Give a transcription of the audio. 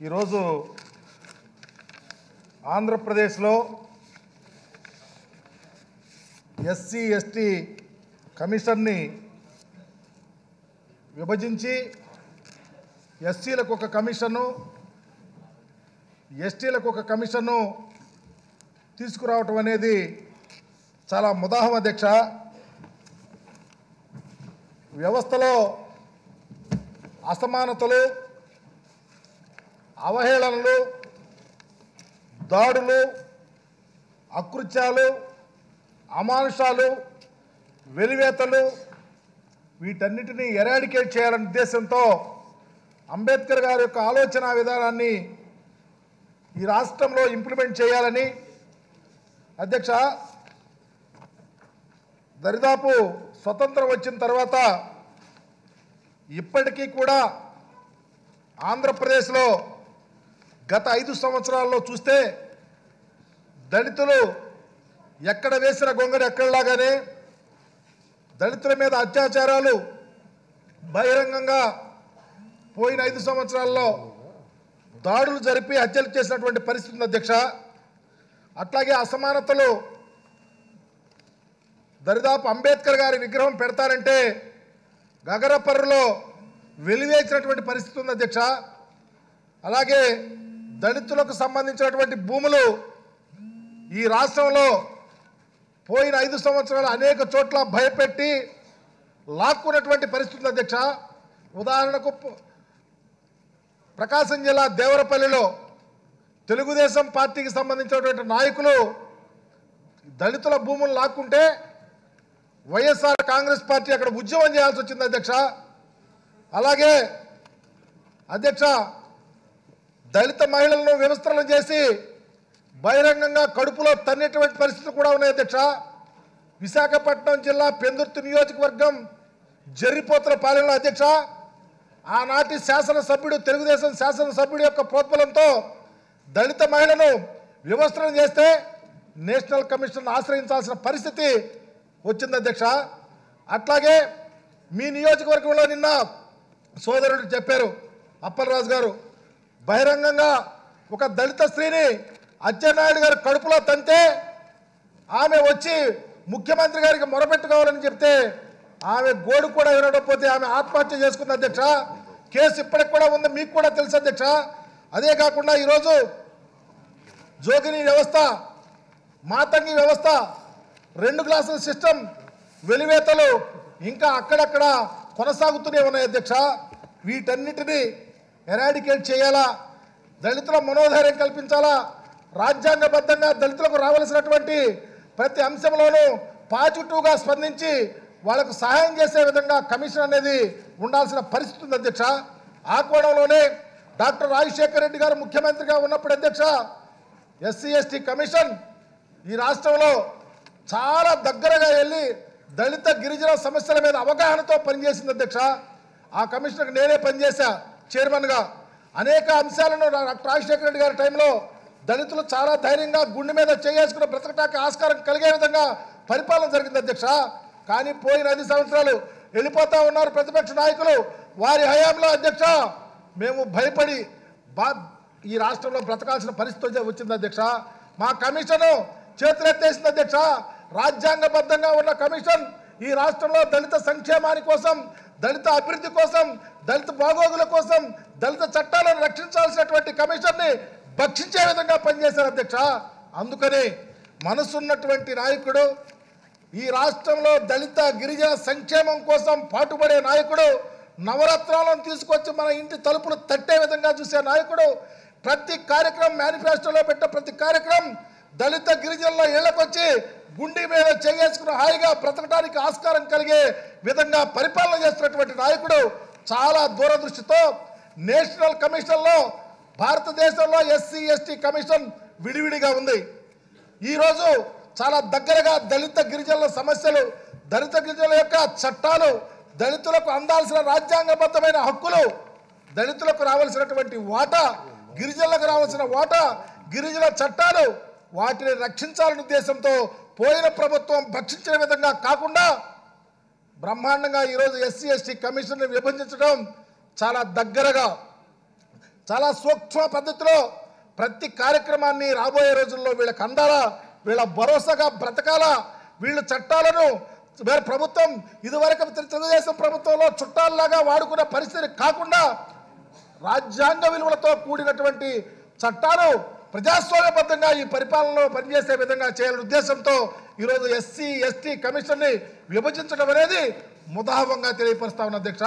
ఈరోజు ఆంధ్రప్రదేశ్లో SC ST కమిషన్ని విభజించి ఎస్సీలకు ఒక కమిషను ఎస్టీలకు ఒక కమిషను తీసుకురావటం అనేది చాలా ముదాహం అధ్యక్ష. వ్యవస్థలో అసమానతలు అవహేళనలు దాడులు అకృత్యాలు అమానుషాలు వెలివేతలు వీటన్నిటినీ ఎరాడికేట్ చేయాలనే ఉద్దేశంతో అంబేద్కర్ గారి యొక్క ఆలోచన విధానాన్ని ఈ రాష్ట్రంలో ఇంప్లిమెంట్ చేయాలని అధ్యక్ష దరిదాపు స్వతంత్రం వచ్చిన తర్వాత ఇప్పటికీ కూడా ఆంధ్రప్రదేశ్లో గత ఐదు సంవత్సరాల్లో చూస్తే దళితులు ఎక్కడ వేసిన గొంగడి ఎక్కడలాగానే దళితుల మీద అత్యాచారాలు బహిరంగంగా పోయిన ఐదు సంవత్సరాల్లో దాడులు జరిపి హత్యలు చేసినటువంటి పరిస్థితి అధ్యక్ష. అట్లాగే అసమానతలు దరిదాపు అంబేద్కర్ గారి విగ్రహం పెడతారంటే గగరపర్రులో వెలివేసినటువంటి పరిస్థితి ఉంది అధ్యక్ష. అలాగే దళితులకు సంబంధించినటువంటి భూములు ఈ రాష్ట్రంలో పోయిన ఐదు సంవత్సరాలు అనేక చోట్ల భయపెట్టి లాక్కున్నటువంటి పరిస్థితి అధ్యక్ష. ఉదాహరణకు ప్రకాశం జిల్లా దేవరపల్లిలో తెలుగుదేశం పార్టీకి సంబంధించినటువంటి నాయకులు దళితుల భూములు లాక్కుంటే వైఎస్ఆర్ కాంగ్రెస్ పార్టీ అక్కడ ఉద్యమం చేయాల్సి వచ్చింది అధ్యక్ష. అలాగే అధ్యక్ష దళిత మహిళలను వ్యవస్థలు చేసి బహిరంగంగా కడుపులో తన్నేటువంటి పరిస్థితులు కూడా ఉన్నాయి అధ్యక్ష. విశాఖపట్నం జిల్లా పెందుర్తి నియోజకవర్గం జరిపోతుల పాలనలో అధ్యక్ష ఆనాటి శాసనసభ్యుడు తెలుగుదేశం శాసనసభ్యుడు యొక్క ప్రోత్బలంతో దళిత మహిళను వ్యవస్థలను చేస్తే నేషనల్ కమిషన్ ఆశ్రయించాల్సిన పరిస్థితి వచ్చింది అధ్యక్ష. అట్లాగే మీ నియోజకవర్గంలో నిన్న సోదరుడు చెప్పారు అప్పలరాజు గారు బహిరంగంగా ఒక దళిత స్త్రీని అచ్చెన్నాయుడు గారు కడుపులో తంతే ఆమె వచ్చి ముఖ్యమంత్రి గారికి మొరపెట్టుకోవాలని చెప్తే ఆమె గోడు కూడా వినకపోతే ఆమె ఆత్మహత్య చేసుకుంది అధ్యక్ష. కేసు ఇప్పటికి కూడా ఉంది మీకు కూడా తెలుసు అధ్యక్ష. అదే కాకుండా ఈరోజు జోగిని వ్యవస్థ మాతంగి వ్యవస్థ రెండు క్లాసుల సిస్టమ్ వెలివేతలు ఇంకా అక్కడక్కడ కొనసాగుతూనే ఉన్నాయి అధ్యక్ష. వీటన్నిటినీ ఎరాడికేట్ చేయాలా? దళితుల మనోధైర్యం కల్పించాలా? రాజ్యాంగబద్ధంగా దళితులకు రావాల్సినటువంటి ప్రతి అంశంలోనూ పాజిటివ్గా స్పందించి వాళ్ళకు సహాయం చేసే విధంగా కమిషన్ అనేది ఉండాల్సిన పరిస్థితి ఉంది అధ్యక్ష. ఆ కోణంలోనే డాక్టర్ రాజశేఖర రెడ్డి గారు ముఖ్యమంత్రిగా ఉన్నప్పుడు అధ్యక్ష ఎస్సీ ఎస్టీ కమిషన్ ఈ రాష్ట్రంలో చాలా దగ్గరగా వెళ్ళి దళిత గిరిజన సమస్యల మీద అవగాహనతో పనిచేసింది అధ్యక్ష. ఆ కమిషన్కి నేనే పనిచేశా. చైర్మన్గా అనేక అంశాలను రా- డాక్టర్ రాజశేఖర రెడ్డి గారి టైంలో దళితులు చాలా ధైర్యంగా గుండె మీద చేసుకుని బ్రతకటానికి ఆస్కారం కలిగే విధంగా పరిపాలన జరిగింది అధ్యక్ష. కానీ పోయిన ఐదు సంవత్సరాలు వెళ్ళిపోతా ఉన్నారు ప్రతిపక్ష నాయకులు. వారి హయాంలో అధ్యక్ష మేము భయపడి బా ఈ రాష్ట్రంలో బ్రతకాల్సిన పరిస్థితి వచ్చింది అధ్యక్ష. మా కమిషను చేతులెత్తేసింది అధ్యక్ష. రాజ్యాంగబద్ధంగా ఉన్న కమిషన్ ఈ రాష్ట్రంలో దళిత సంక్షేమాని కోసం దళిత అభివృద్ధి కోసం దళిత బాగోగుల కోసం దళిత చట్టాలను రక్షించాల్సినటువంటి కమిషన్ని భక్షించే విధంగా అధ్యక్ష. అందుకనే మనసున్నటువంటి నాయకుడు ఈ రాష్ట్రంలో దళిత గిరిజన సంక్షేమం కోసం పాటుపడే నాయకుడు నవరత్నాలను తీసుకొచ్చి మన ఇంటి తలుపులు తట్టే విధంగా చూసే నాయకుడు ప్రతి కార్యక్రమం మేనిఫెస్టోలో పెట్టే ప్రతి కార్యక్రమం దళిత గిరిజనుల ఇళ్ళకొచ్చి గుండె మీద చేసుకుని హాయిగా బ్రతకడానికి ఆస్కారం కలిగే విధంగా పరిపాలన చేస్తున్నటువంటి నాయకుడు చాలా దూరదృష్టితో నేషనల్ కమిషన్లో భారతదేశంలో ఎస్సీ ఎస్టీ కమిషన్ విడివిడిగా ఉంది. ఈరోజు చాలా దగ్గరగా దళిత గిరిజనుల సమస్యలు దళిత గిరిజనుల యొక్క చట్టాలు దళితులకు అందాల్సిన రాజ్యాంగబద్ధమైన హక్కులు దళితులకు రావాల్సినటువంటి వాటా గిరిజనులకు రావాల్సిన వాటా గిరిజన చట్టాలు వాటిని రక్షించాలనే ఉద్దేశంతో పోయిన ప్రభుత్వం భక్షించిన విధంగా కాకుండా బ్రహ్మాండంగా ఈరోజు ఎస్సీ ఎస్టీ కమిషన్ని విభజించడం చాలా దగ్గరగా చాలా సూక్ష్మ పద్ధతిలో ప్రతి కార్యక్రమాన్ని రాబోయే రోజుల్లో వీళ్ళకి అందాలా వీళ్ళ భరోసాగా బ్రతకాలా వీళ్ళ చట్టాలను వేరే ప్రభుత్వం ఇదివరకు తెలుగుదేశం ప్రభుత్వంలో చుట్టాల్లాగా వాడుకునే పరిస్థితి కాకుండా రాజ్యాంగ విలువలతో కూడినటువంటి చట్టాలు ప్రజాస్వామ్యబద్ధంగా ఈ పరిపాలనలో పనిచేసే విధంగా చేయాలనే ఉద్దేశంతో ఈరోజు ఎస్సీ ఎస్టీ కమిషన్ని విభజించడం అనేది ముదాహంగా తెలియపరుస్తా ఉన్న అధ్యక్ష.